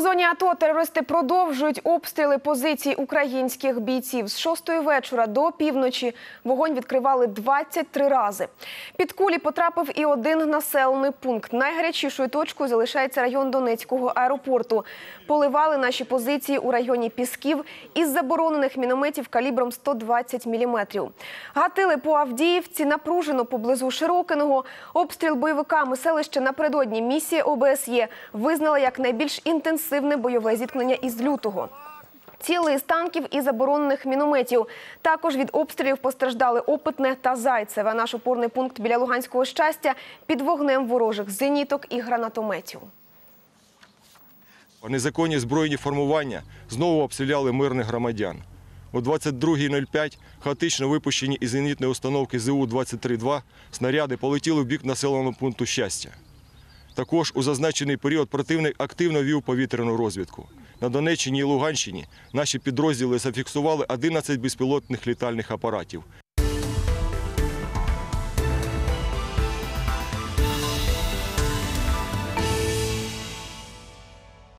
Зоні АТО терористи продовжують обстріли позицій українських бійців. З шостої вечора до півночі вогонь відкривали 23 рази. Під кулі потрапив і один населений пункт. Найгарячішою точкою залишається район Донецького аеропорту. Поливали наші позиції у районі Пісків із заборонених мінометів калібром 120 мм. Гатили по Авдіївці напружено поблизу Широкиного. Обстріл бойовиками селища напередодні місія ОБСЄ визнала як найбільш інтенсивне бойове зіткнення із лютого. Цілий з танків і заборонених мінометів. Також від обстрілів постраждали Опитне та Зайцеве. Наш опорний пункт біля Луганського щастя під вогнем ворожих зеніток і гранатометів. Незаконні збройні формування знову обстріляли мирних громадян. О 22.05 хаотично випущені із зенітної установки ЗУ-23-2 снаряди полетіли в бік населеного пункту щастя. Також у зазначений період противник активно вів повітряну розвідку. На Донеччині і Луганщині наші підрозділи зафіксували 11 безпілотних літальних апаратів.